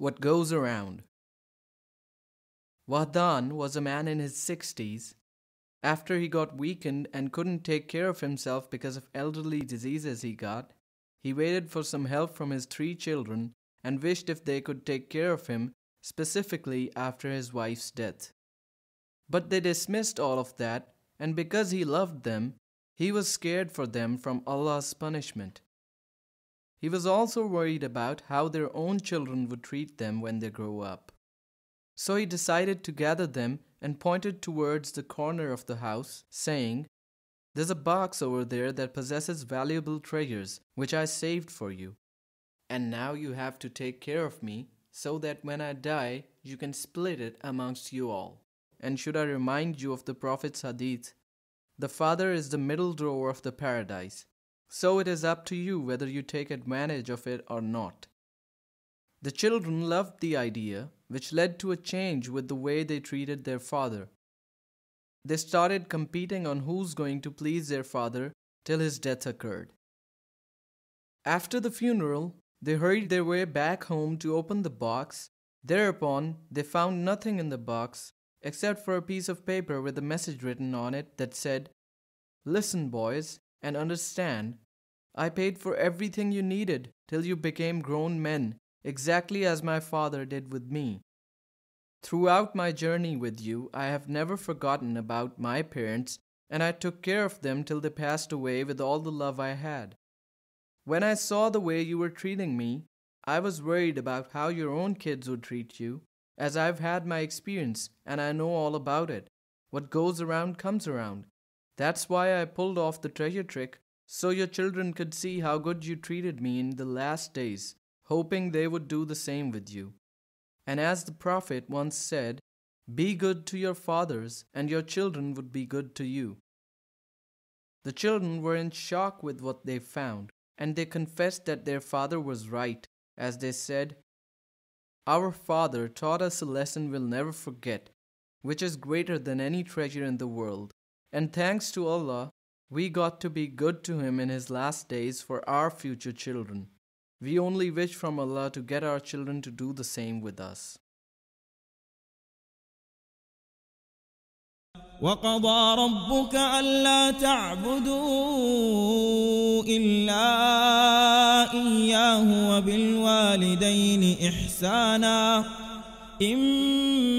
What goes around. Wahdan was a man in his sixties. After he got weakened and couldn't take care of himself because of elderly diseases he got, he waited for some help from his three children and wished if they could take care of him, specifically after his wife's death. But they dismissed all of that, and because he loved them, he was scared for them from Allah's punishment. He was also worried about how their own children would treat them when they grow up. So he decided to gather them and pointed towards the corner of the house, saying, There's a box over there that possesses valuable treasures, which I saved for you. And now you have to take care of me, so that when I die, you can split it amongst you all. And should I remind you of the Prophet's hadith, the father is the middle drawer of the paradise, so it is up to you whether you take advantage of it or not. The children loved the idea, which led to a change with the way they treated their father. They started competing on who's going to please their father till his death occurred. After the funeral, they hurried their way back home to open the box. Thereupon, they found nothing in the box except for a piece of paper with a message written on it that said, Listen, boys, and understand. I paid for everything you needed till you became grown men, exactly as my father did with me. Throughout my journey with you, I have never forgotten about my parents, and I took care of them till they passed away with all the love I had. When I saw the way you were treating me, I was worried about how your own kids would treat you, as I've had my experience and I know all about it. What goes around comes around. That's why I pulled off the treasure trick, so your children could see how good you treated me in the last days, hoping they would do the same with you. And as the Prophet once said, Be good to your fathers, and your children would be good to you. The children were in shock with what they found, and they confessed that their father was right, as they said, our Father taught us a lesson we'll never forget, which is greater than any treasure in the world. And thanks to Allah, we got to be good to Him in His last days for our future children. We only wish from Allah to get our children to do the same with us. وقضى ربك ألا تعبدوا إلا إياه وبالوالدين إحسانا إما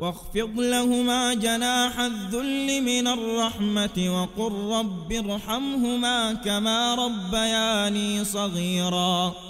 واخفض لهما جناح الذل من الرحمة وقل رب ارحمهما كما ربياني صغيراً.